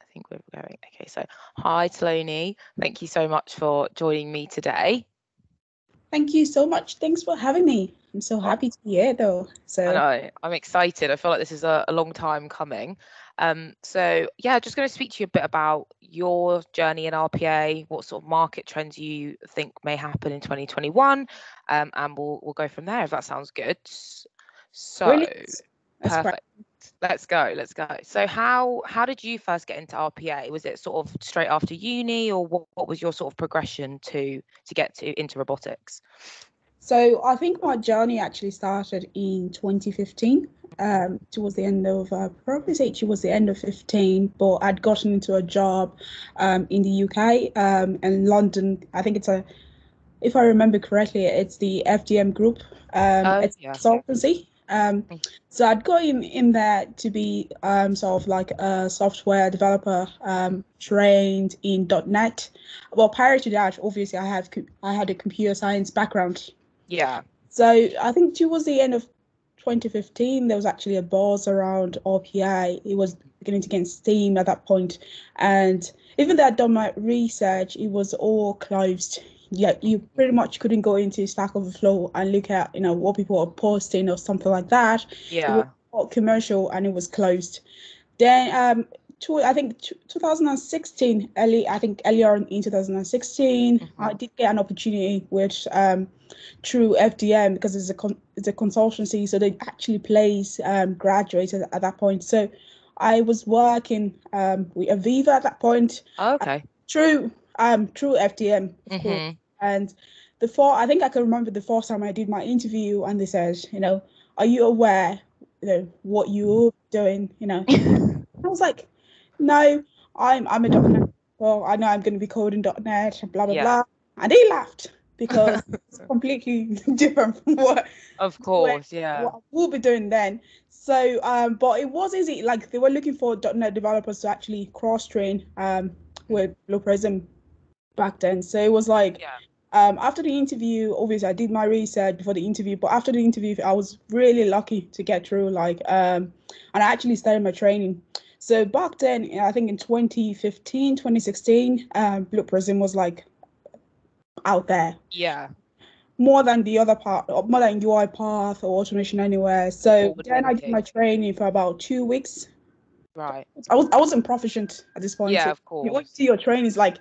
I think we're going. Okay, so hi, Tolani. Thank you so much for joining me today. Thank you so much. Thanks for having me. I'm so happy to be here, though. So I know I'm excited. I feel like this is a, a long time coming. Um, so yeah, just going to speak to you a bit about your journey in RPA, what sort of market trends you think may happen in 2021, um, and we'll we'll go from there if that sounds good. So Brilliant. perfect. Let's go. Let's go. So how how did you first get into RPA? Was it sort of straight after uni, or what, what was your sort of progression to to get to into robotics? So I think my journey actually started in 2015, um, towards the end of, uh, probably say it was the end of 15, but I'd gotten into a job um, in the UK um, and London. I think it's a, if I remember correctly, it's the FDM Group. Um, Oh, it's yeah. consultancy. Um, so I'd go in, in there to be um, sort of like a software developer um, trained in .NET. Well, prior to that, obviously I have I had a computer science background. Yeah. So I think towards the end of 2015, there was actually a buzz around RPA. It was beginning to gain steam at that point, and even though I'd done my research, it was all closed. Yeah, you pretty much couldn't go into Stack Overflow and look at you know what people are posting or something like that. Yeah. Commercial, and it was closed. Then um, to, I think t- 2016, early I think earlier in 2016, I Mhm. did get an opportunity with um, through FDM because it's a con- it's a consultancy, so they actually place um, graduates at, at that point. So I was working um, with Aviva at that point Okay. through um through FDM. Mhm. And the four, I think I can remember the first time I did my interview, and they said, you know, are you aware, you know, what you're doing, you know? I was like, no, I'm I'm a .NET. Well, I know I'm going to be coding .NET, blah blah Yeah. blah, and they laughed because it's completely different from what Of course. Yeah. what I will be doing then. So, um, but it was easy. Like they were looking for .NET developers to actually cross train um with Blue Prism back then. So it was like Yeah. Um, after the interview, obviously I did my research before the interview, but after the interview, I was really lucky to get through. Like, um, and I actually started my training. So back then, I think in 2015, 2016, um, Blue Prism was like out there Yeah. more than the other part, or more than UiPath or Automation Anywhere. So then I did my training for about two weeks. Right. I was I wasn't proficient at this point. Yeah. So Of you want course. to see your training is like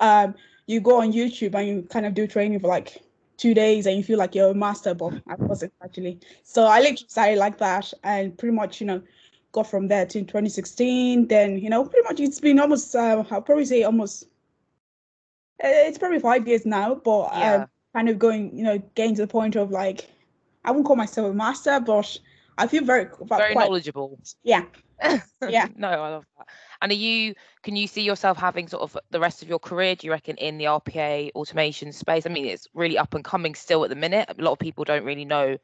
um you go on YouTube and you kind of do training for like two days and you feel like you're a master, but I wasn't actually. So I literally started like that and pretty much, you know, got from there to 2016. Then, you know, pretty much it's been almost uh, I'll probably say almost uh, it's probably five years now, but Yeah. um kind of going, you know, getting to the point of like I wouldn't call myself a master, but I feel very Very quite knowledgeable. yeah. Yeah. no, I love that. And are you? Can you see yourself having sort of the rest of your career? Do you reckon in the RPA automation space? I mean, it's really up and coming still at the minute. A lot of people don't really know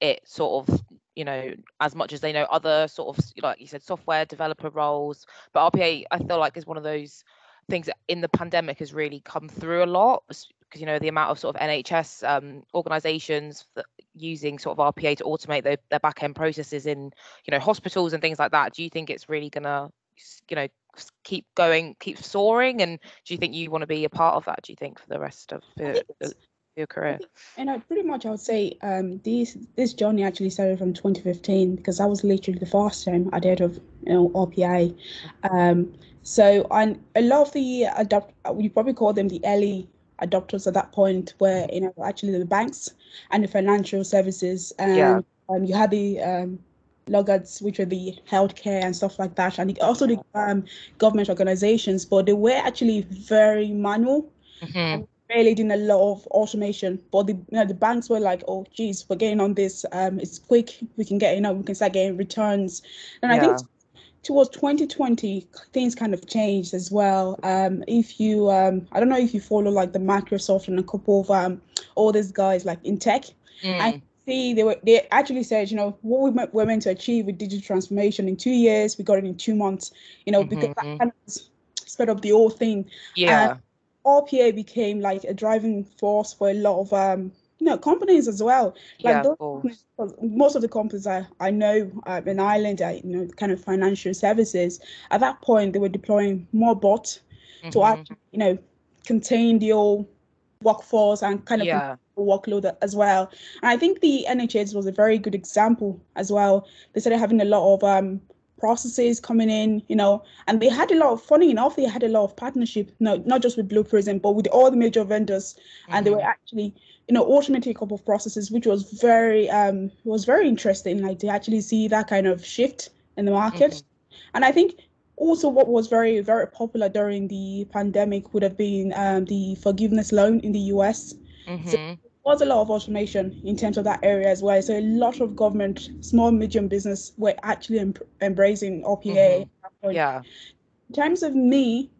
it sort of you know as much as they know other sort of like you said software developer roles but rpa i feel like is one of those things that in the pandemic has really come through a lot because you know the amount of sort of nhs um, organizations that using sort of rpa to automate their, their back end processes in you know hospitals and things like that do you think it's really gonna you know keep going keep soaring? And do you think you want to be a part of that do you think for the rest of your, your career? And I pretty much I would say um this this journey actually started from 2015 because that was literally the first time I did of you know RPA. Um so and a lot of the adopt we probably call them the early adopters at that point were you know actually the banks and the financial services and Yeah. um, you had the um laggards which were the healthcare and stuff like that and also the um government organizations but they were actually very manual Mhm. really doing a lot of automation. But the you know the banks were like, oh geez, we're getting on this. Um, it's quick. We can get you know we can start getting returns. And I think towards 2020 things kind of changed as well. Um, if you um, I don't know if you follow like the Microsoft and a couple of um all these guys like in tech. Mm. See, they were they actually said, you know, what we meant, we're meant to achieve with digital transformation in two years, we got it in two months. You know, because Mhm. that kind of sped up the whole thing. yeah RPA became like a driving force for a lot of um, know companies as well. Like yeah, those of most of the companies I, I know uh, in Ireland, I you know kind of financial services. At that point, they were deploying more bots to Mhm. actually you know contain the whole workforce and kind of Yeah. workload as well. And I think the NHS was a very good example as well. They started having a lot of um, processes coming in, you know, and they had a lot of, funny enough, they had a lot of partnership, no, not just with Blue Prism, but with all the major vendors. And they were Mhm. actually, you know, automating a couple of processes, which was very, um, was very interesting. Like to actually see that kind of shift in the market. Mhm. And I think also what was very, very popular during the pandemic would have been um, the forgiveness loan in the US Mhm. was a lot of automation in terms of that area as well. So a lot of government, small, medium business were actually em- embracing RPA. point. Yeah. In terms of me,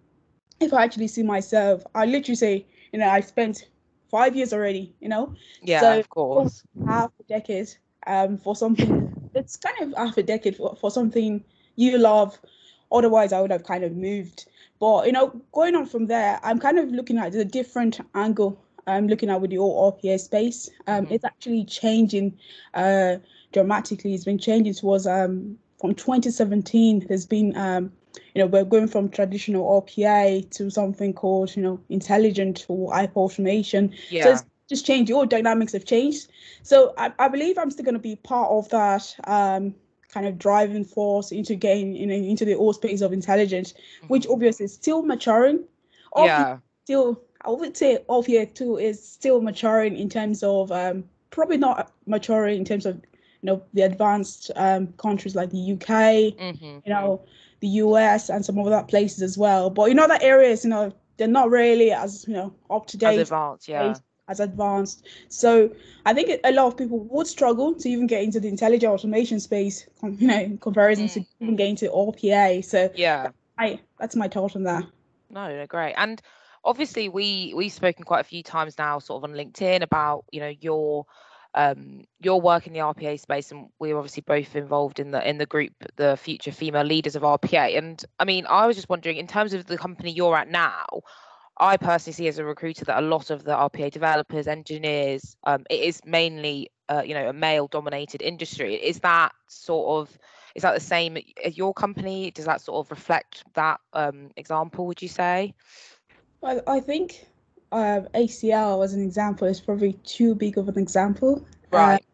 if I actually see myself, I literally say, you know, I spent five years already, you know, Yeah, So- of course. half a decade um, for something. it's kind of half a decade for, for something you love. Otherwise, I would have kind of moved. But you know, going on from there, I'm kind of looking at a different angle. I'm looking at with the whole RPA space. Um, Mhm. It's actually changing uh, dramatically. It's been changing towards um, from 2017. There's been um, you know we're going from traditional RPA to something called you know intelligent or hyper automation. So Yeah. it's just changed. All dynamics have changed. So I, I believe I'm still going to be part of that um, kind of driving force into getting you know, into the whole space of intelligence, which Mhm. obviously is still maturing. Yeah. Still, I would say RPA two is still maturing in terms of um, probably not maturing in terms of you know the advanced um, countries like the UK, Mhm. you know, the US and some other places as well. But in other areas, you know, they're not really as you know up to date, As advanced, yeah. as advanced. So I think a lot of people would struggle to even get into the intelligent automation space, you know, in comparison to even getting to RPA. So Yeah. I that's my thought on that. No, no, great. And obviously we we've spoken quite a few times now sort of on LinkedIn about, you know, your um your work in the RPA space and we're obviously both involved in the in the group the future female leaders of RPA and I mean I was just wondering in terms of the company you're at now I personally see as a recruiter that a lot of the RPA developers engineers um it is mainly uh, you know a male dominated industry. Is that sort of is that the same at your company? Does that sort of reflect that um example would you say? Well, I think uh, HCL as an example is probably too big of an example. uh, right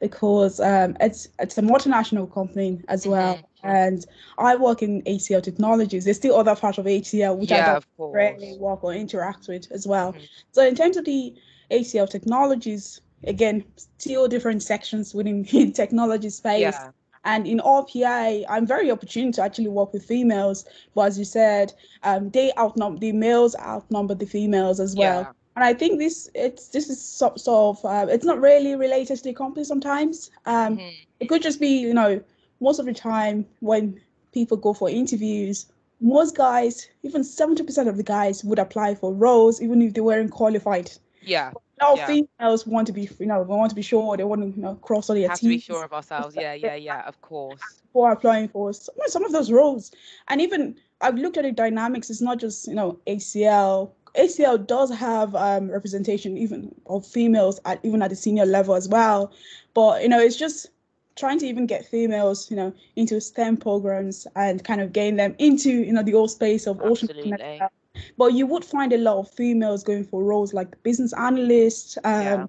because um, it's it's a multinational company as well, Mhm. and I work in HCL Technologies. There's still other parts of HCL which I yeah don't of course rarely work or interact with as well. Mhm. So in terms of the HCL technologies, again, still different sections within the technology space. yeah And in RPA, I'm very opportune to actually work with females. But as you said, um, they outnumber the males outnumber the females as well. yeah And I think this it's this is sort, sort of uh, it's not really related to the company sometimes. Um, Mhm. it could just be you know most of the time when people go for interviews most guys even 70% of the guys would apply for roles even if they weren't qualified yeah a of Yeah. females want to be you know they want to be sure they want to you know cross all their have to be sure of ourselves yeah yeah yeah of course before applying for some, some of those roles and even i've looked at the dynamics it's not just you know hcl hcl does have um, representation even of females at even at the senior level as well but you know it's just trying to even get females you know into stem programs and kind of gain them into you know the whole space of Absolutely. well. But you would find a lot of females going for roles like business analyst um, Yeah.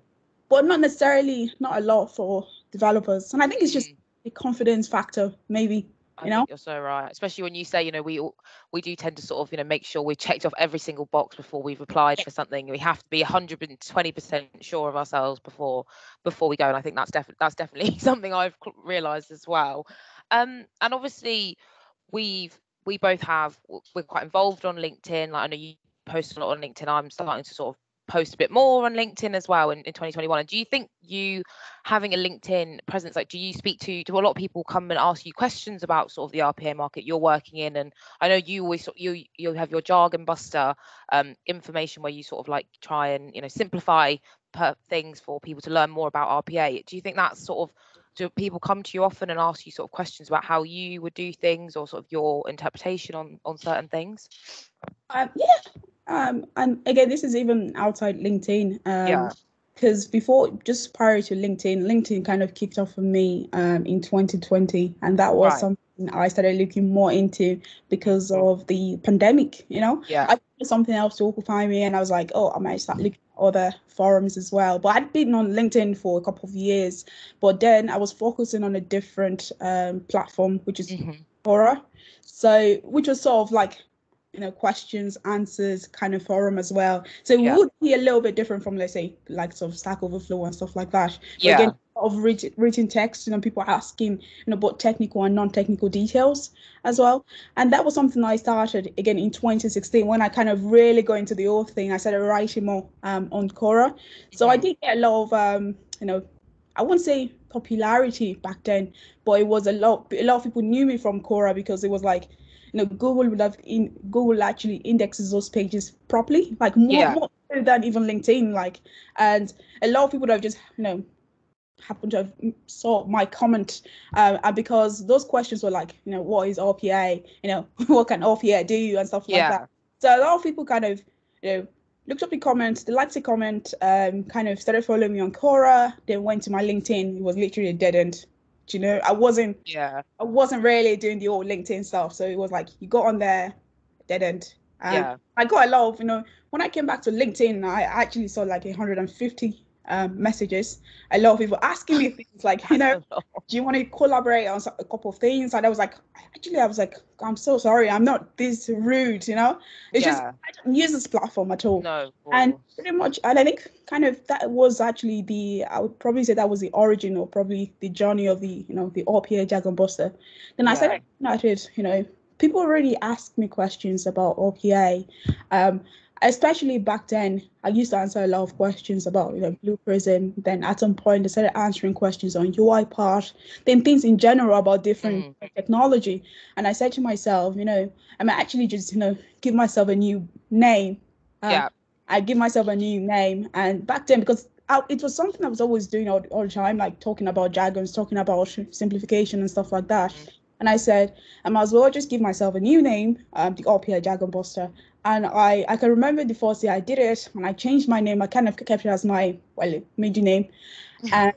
but not necessarily not a lot for developers and i think it's just Mm. the confidence factor maybe I you know? think you're so right, especially when you say, you know, we all, we do tend to sort of, you know, make sure we've checked off every single box before we've applied for something. We have to be 120% sure of ourselves before before we go, and I think that's definitely that's definitely something I've realised as well. Um, and obviously, we've we both have we're quite involved on LinkedIn. Like I know you post a lot on LinkedIn. I'm starting to sort of post a bit more on LinkedIn as well in, in 2021. And do you think you having a LinkedIn presence, like do you speak to do a lot of people come and ask you questions about sort of the RPA market you're working in? And I know you always you you have your jargon buster um, information where you sort of like try and you know simplify things for people to learn more about RPA. Do you think that's sort of do people come to you often and ask you sort of questions about how you would do things or sort of your interpretation on on certain things? um, yeah um, and again this is even outside linkedin um, Yeah. because before just prior to linkedin linkedin kind of kicked off for me um, in 2020 and that was Right. something i started looking more into because of the pandemic you know Yeah. i something else to occupy me and i was like oh i might start looking other forums as well but i'd been on linkedin for a couple of years but then i was focusing on a different um, platform which is Mhm. Quora. So, which was sort of like, you know, questions, answers kind of forum as well. So it Yeah. would be a little bit different from, let's say, like sort of Stack Overflow and stuff like that. But Yeah. again, of written, written text, you know, people asking, you know, about technical and non-technical details as well. And that was something I started again in 2016 when I kind of really got into the whole thing. I started writing more um, on Quora So I did get a lot of, um, you know, I wouldn't say popularity back then, but it was a lot. A lot of people knew me from Quora because it was like, you know, Google would have in Google actually indexes those pages properly, like more, Yeah. more than even LinkedIn. Like, and a lot of people have just, you know, happened to have saw my comment, uh, and because those questions were like, you know, what is RPA? You know, what can RPA do and stuff like Yeah. that. So a lot of people kind of, you know, looked up the comments, they liked the comment, um, kind of started following me on Quora. Then went to my LinkedIn. It was literally a dead end. Do you know? I wasn't, Yeah. I wasn't really doing the old LinkedIn stuff. So it was like you got on there, dead end. Yeah. I got a lot of, you know, when I came back to LinkedIn, I actually saw like 150 um, messages. A lot of people asking me things like, you know, do you want to collaborate on a couple of things? And I was like, actually, I was like, I'm so sorry, I'm not this rude, you know. It's just I don't use this platform at all. No. And pretty much, and I think kind of that was actually the I would probably say that was the origin or probably the journey of the you know the RPA Jargon Buster. Then I Yeah. started started, you know, people already ask me questions about RPA. Um, especially back then, I used to answer a lot of questions about you know Blue Prism. Then at some point, I started answering questions on UiPath, then things in general about different Mm. technology. And I said to myself, you know, I'm actually just you know give myself a new name. Um, Yeah. I give myself a new name. And back then, because I, it was something I was always doing all, all the time, like talking about jargons, talking about simplification and stuff like that. Mhm. And I said, I might as well just give myself a new name, um, the RPA Jargon Buster. And I, I can remember the first day I did it, and I changed my name. I kind of kept it as my, well, middle name. And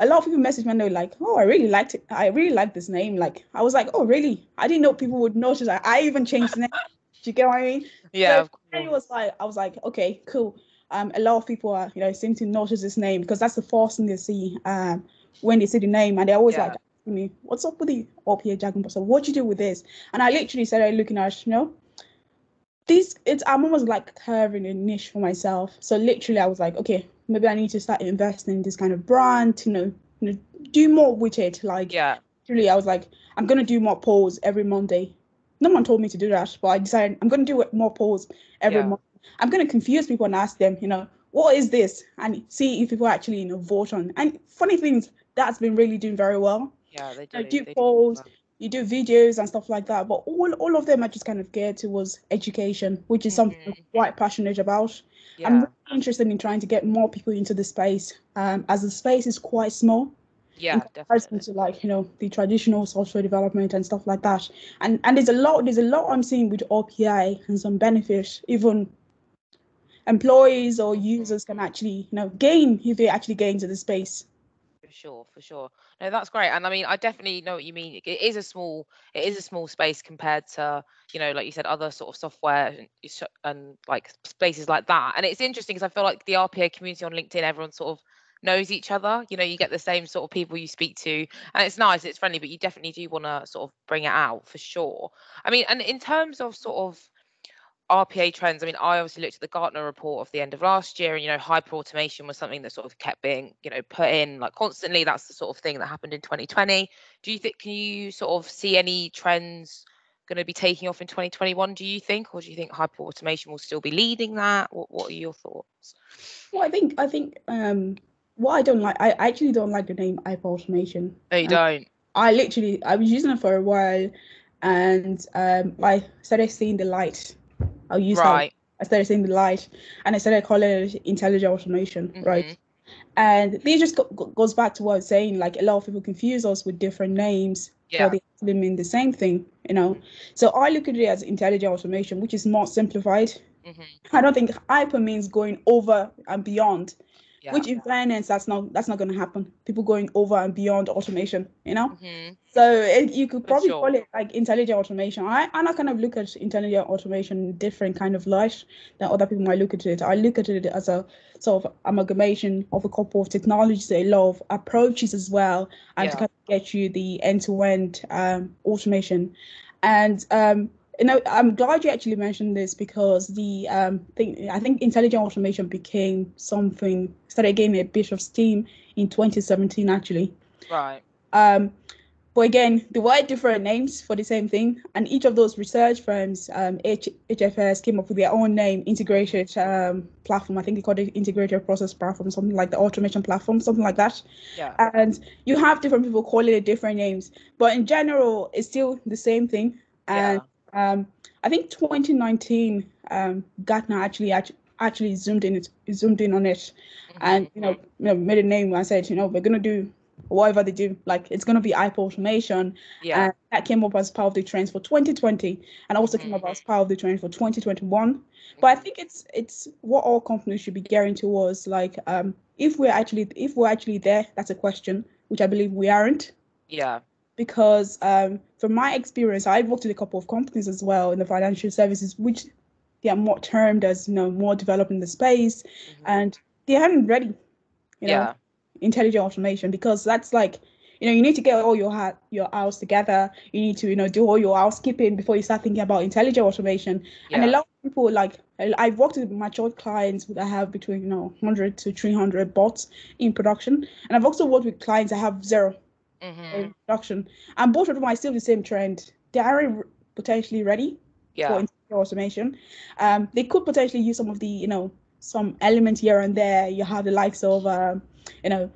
a lot of people messaged me and they were like, oh, I really liked it. I really like this name. Like, I was like, oh, really? I didn't know people would notice. I, I even changed the name. Do you get what I mean? Yeah. Of And it was like I was like, okay, cool. Um, a lot of people are, you know, seem to notice this name because that's the first thing they see um when they see the name, and they're always Yeah. like me, "What's up with the RPA Jargon Buster? What do you do with this?" And I literally started looking at, you know, these. It's I'm almost like carving a niche for myself. So literally, I was like, okay, maybe I need to start investing in this kind of brand. You know, you know do more with it. Like, Yeah. literally, I was like, I'm gonna do more polls every Monday. No one told me to do that, but I decided I'm gonna do it more polls every Yeah. month. I'm gonna confuse people and ask them, you know, what is this, and see if people actually, you know, vote on. And funny things, that's been really doing very well. Yeah. They do. I do they do polls. well. You do videos and stuff like that, but all all of them are just kind of geared towards education, which is something I'm Mhm. quite passionate about. I'm really interested in trying to get more people into the space, um, as the space is quite small Yeah. in comparison Definitely. to like you know the traditional software development and stuff like that and and there's a lot there's a lot i'm seeing with rpa and some benefit even employees or users can actually you know gain if they actually get into the space For sure, for sure. No, that's great. And I mean, I definitely know what you mean. It is a small, it is a small space compared to, you know, like you said, other sort of software and, and like spaces like that. And it's interesting because I feel like the RPA community on LinkedIn, everyone sort of knows each other. You know, you get the same sort of people you speak to, and it's nice, it's friendly, but you definitely do want to sort of bring it out for sure. I mean, and in terms of sort of RPA trends, I mean, I obviously looked at the Gartner report of the end of last year, and you know, hyper automation was something that sort of kept being, you know, put in like constantly. That's the sort of thing that happened in 2020. Do you think? Can you sort of see any trends going to be taking off in 2021? Do you think, or do you think hyper automation will still be leading that? What What are your thoughts? well i think i think um what i don't like i actually don't like the name hyper automation No, you don't. i literally i was using it for a while and um i started seeing the light i'll use Right. I started seeing the light and I started calling it intelligent automation, right? Mhm. And this just go, go- goes back to what I was saying. Like a lot of people confuse us with different names, Yeah. but they actually mean the same thing, you know. So I look at it as intelligent automation, which is more simplified. Mhm. I don't think hyper means going over and beyond. Yeah. which in fairness, that's not that's not going to happen. People going over and beyond automation, you know. Mm-hmm. So it, you could probably sure. call it like intelligent automation. I and I kind of look at intelligent automation different kind of light than other people might look at it. I look at it as a sort of amalgamation of a couple of technologies, a lot of approaches as well, and yeah. to kind of get you the end-to-end um, automation. And um, you know, I'm glad you actually mentioned this because the um, thing I think intelligent automation became something started gaining a bit of steam in 2017 actually. Right. Um, but again, there were different names for the same thing, and each of those research firms, um, H- HFS, came up with their own name, integrated um, platform. I think they called it integrated process platform, something like the automation platform, something like that. Yeah. And you have different people calling it different names, but in general, it's still the same thing. And yeah um, I think 2019, um, Gartner actually actually zoomed in it, zoomed in on it, mm-hmm. and you know, you know, made a name. I said, you know, we're gonna do whatever they do, like it's gonna be hyper automation. Yeah. And that came up as part of the trends for 2020, and also mm-hmm. came up as part of the trend for 2021. But I think it's it's what all companies should be gearing towards. Like, um, if we're actually if we're actually there, that's a question, which I believe we aren't. Yeah because um, from my experience, I've worked with a couple of companies as well in the financial services, which they are more termed as you know more developed in the space, mm-hmm. and they haven't ready, you know, yeah. intelligent automation because that's like you know you need to get all your ha- your house together. You need to you know do all your housekeeping before you start thinking about intelligent automation. Yeah. And a lot of people like I've worked with matured clients that have between you know 100 to 300 bots in production, and I've also worked with clients that have zero mm-hmm. production. And both of them are still the same trend. They are potentially ready yeah. for automation. Um, they could potentially use some of the, you know, some elements here and there. You have the likes of, uh, you know,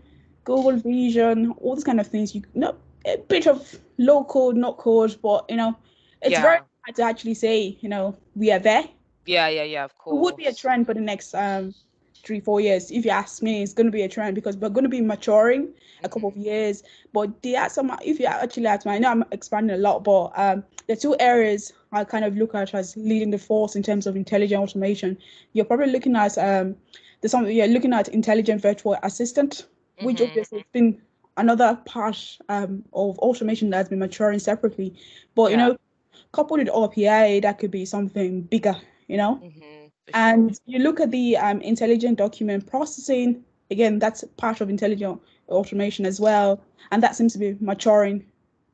Google Vision, all these kind of things. You, you know, a bit of low code, not code, but you know, it's yeah. very hard to actually say, you know, we are there. Yeah, yeah, yeah. Of course, it would be a trend for the next um three, four years. If you ask me, it's going to be a trend because we're going to be maturing a couple of years. But there are some, if you actually ask me, I know I'm expanding a lot, but um, the two areas I kind of look at as leading the force in terms of intelligent automation. You're probably looking at um, there's some you're looking at intelligent virtual assistant, mm-hmm. which obviously has been another part um, of automation that's been maturing separately. But yeah. you know, coupled with RPA, that could be something bigger. You know. Mm-hmm and you look at the um, intelligent document processing, again, that's part of intelligent automation as well. And that seems to be maturing.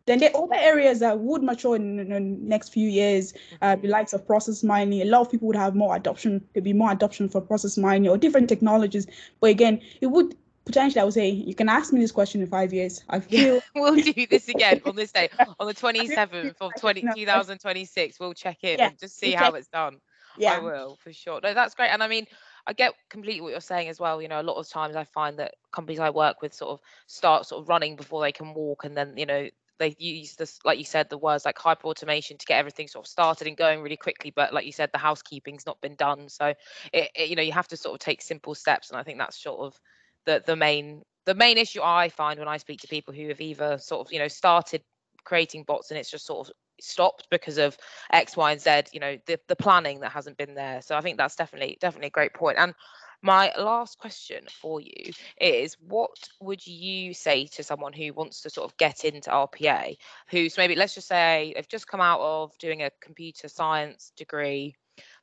Then there are other areas that would mature in, in the next few years, uh, the likes of process mining. A lot of people would have more adoption, there'd be more adoption for process mining or different technologies. But again, it would potentially I would say you can ask me this question in five years. I feel we'll do this again on this day on the 27th of 20, 2026. We'll check in yeah, and just see how it's done yeah. I will for sure. No, that's great. And I mean, I get completely what you're saying as well. You know, a lot of times I find that companies I work with sort of start sort of running before they can walk, and then you know they use this, like you said, the words like hyper automation to get everything sort of started and going really quickly. But like you said, the housekeeping's not been done, so it, it, you know you have to sort of take simple steps, and I think that's sort of the the main the main issue I find when I speak to people who have either sort of you know started creating bots and it's just sort of stopped because of X, Y, and Z. You know, the the planning that hasn't been there. So I think that's definitely definitely a great point. And my last question for you is what would you say to someone who wants to sort of get into RPA, who's maybe, let's just say, they've just come out of doing a computer science degree,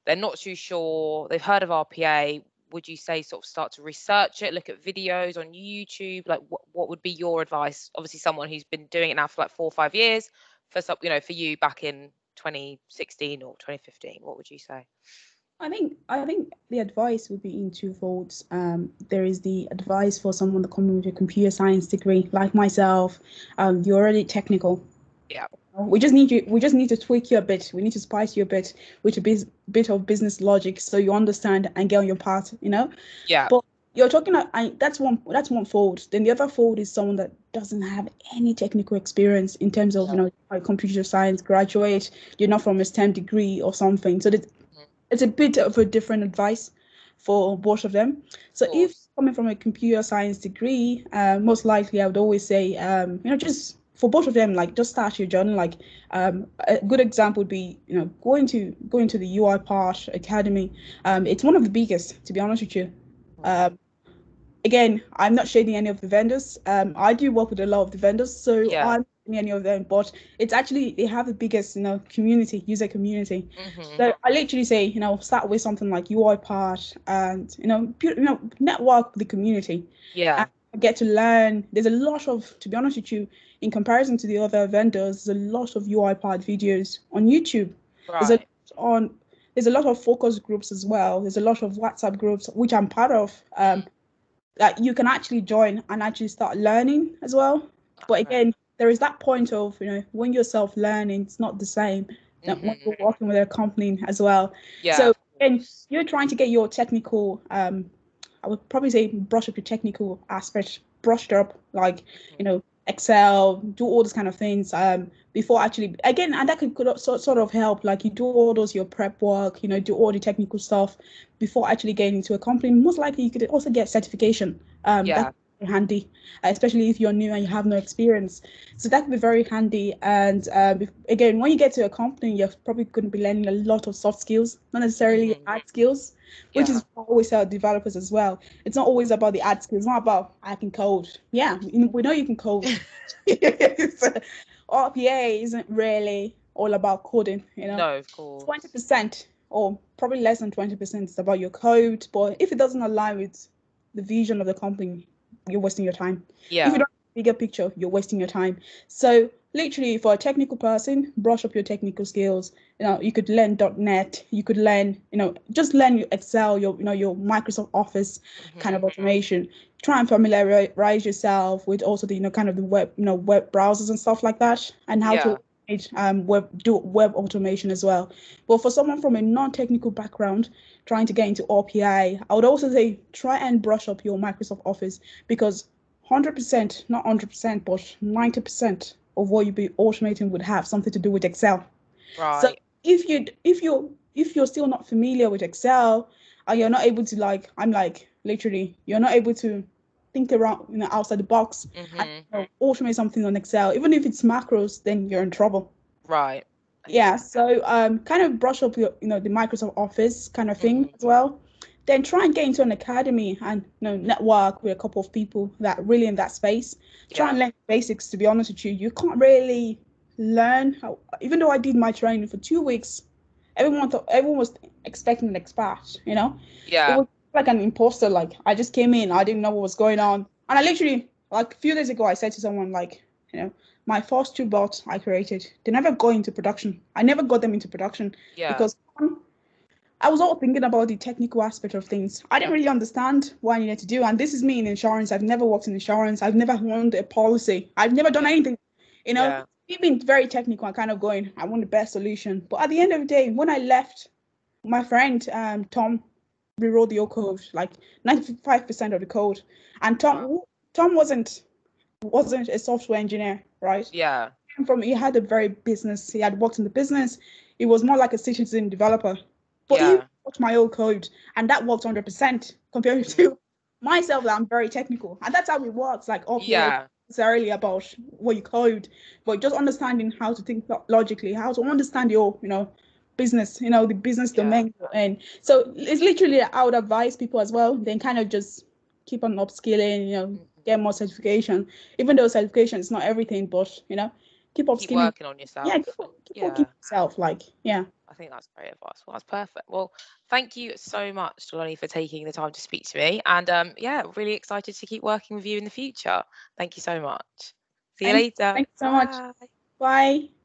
they're not too sure, they've heard of RPA. Would you say sort of start to research it, look at videos on YouTube? Like, what, what would be your advice? Obviously, someone who's been doing it now for like four or five years, for some, you know, for you back in 2016 or 2015? What would you say? I think I think the advice would be in two folds. Um, there is the advice for someone that comes with a computer science degree, like myself. Um, you're already technical. Yeah. We just need you. We just need to tweak you a bit. We need to spice you a bit with a bit, bit of business logic, so you understand and get on your path. You know. Yeah. But you're talking I, that's one that's one fold then the other fold is someone that doesn't have any technical experience in terms of you know like computer science graduate you're not from a stem degree or something. So mm-hmm. it's a bit of a different advice for both of them. So if coming from a computer science degree uh, most likely i would always say um, you know just for both of them like just start your journey. Like um, a good example would be you know going to going to the UiPath academy. Um, it's one of the biggest to be honest with you. Um, again, I'm not shading any of the vendors. Um, I do work with a lot of the vendors, so Yeah. I'm not any of them. But it's actually they have the biggest, you know, community, user community. Mhm. So I literally say, you know, start with something like UiPath and you know, you know, network with the community. yeah. get to learn. There's a lot of, to be honest with you, in comparison to the other vendors, there's a lot of UiPath videos on YouTube. There's Right. a on there's a lot of focus groups as well. There's a lot of WhatsApp groups which I'm part of. Um, that you can actually join and actually start learning as well. But again, there is that point of you know when you're self learning, it's not the same that when Mhm. you're working with a company as well. Yeah. So again, you're trying to get your technical um i would probably say brush up your technical aspect brushed up like you know excel do all those kind of things um before actually again and that could, could sort, sort of help like you do all those your prep work you know do all the technical stuff before actually getting into a company most likely you could also get certification um Yeah. very handy uh, especially if you're new and you have no experience so that could be very handy and uh, again when you get to a company you're probably going to be learning a lot of soft skills not necessarily Mhm. hard skills which Yeah. is always tell developers as well. It's not always about the hard skills. It's not about I can code. Yeah, we know you can code. So, RPA isn't really all about coding. You know, No, of course. twenty percent or probably less than twenty percent is about your code. But if it doesn't align with the vision of the company, you're wasting your time. If Yeah. you don't have a bigger picture, you're wasting your time. So literally for a technical person, brush up your technical skills. You know, you could learn .NET, you could learn, you know, just learn your Excel, your you know, your Microsoft Office mm-hmm. kind of automation. Try and familiarize yourself with also the, you know, kind of the web, you know, web browsers and stuff like that, and how Yeah. to um web do web automation as well. But for someone from a non-technical background trying to get into RPA, I would also say try and brush up your Microsoft Office because 100%, not 100%, but 90% of what you be automating would have something to do with Excel. Right. So if you if you if you're still not familiar with Excel and you're not able to like I'm like literally you're not able to think around you know outside the box Mhm. and you know, automate something on Excel, even if it's macros, then you're in trouble. Right. Yeah, so um, kind of brush up your, you know, the Microsoft Office kind of thing Mhm. as well. Then try and get into an academy and you know network with a couple of people that really in that space. Try Yeah. and learn basics. To be honest with you, you can't really learn. How, even though I did my training for two weeks, everyone thought everyone was expecting an expert. You know, Yeah. Like an imposter. Like I just came in, I didn't know what was going on, and I literally like a few days ago I said to someone like, you know, my first two bots I created, they never go into production. I never got them into production Yeah. because one, I was all thinking about the technical aspect of things. I didn't really understand what I needed to do. And this is me in insurance. I've never worked in insurance. I've never owned a policy. I've never done anything. You know, Yeah. we've been very technical and kind of going, I want the best solution. But at the end of the day, when I left, my friend um, Tom rewrote the old code, like 95% of the code. And Tom Tom wasn't wasn't a software engineer, right? Yeah. from he had a very business he had worked in the business he was more like a citizen developer but he wrote my old code and that worked 100% compared to myself that i'm very technical and that's how it works like okay Yeah. necessarily about what you code but just understanding how to think logically how to understand your you know business you know the business Yeah. domain you're so it's literally i would advise people as well then kind of just keep on upskilling you know Mhm. get more certification even though certification is not everything but you know keep Keep upskilling working on yourself. yeah keep, keep Yeah. working yourself like yeah I think that's great advice. Well, that's perfect. Well, thank you so much, Tolani, for taking the time to speak to me. And um, yeah, really excited to keep working with you in the future. Thank you so much. See you Thank- later. Thanks so much. Bye. bye Oh.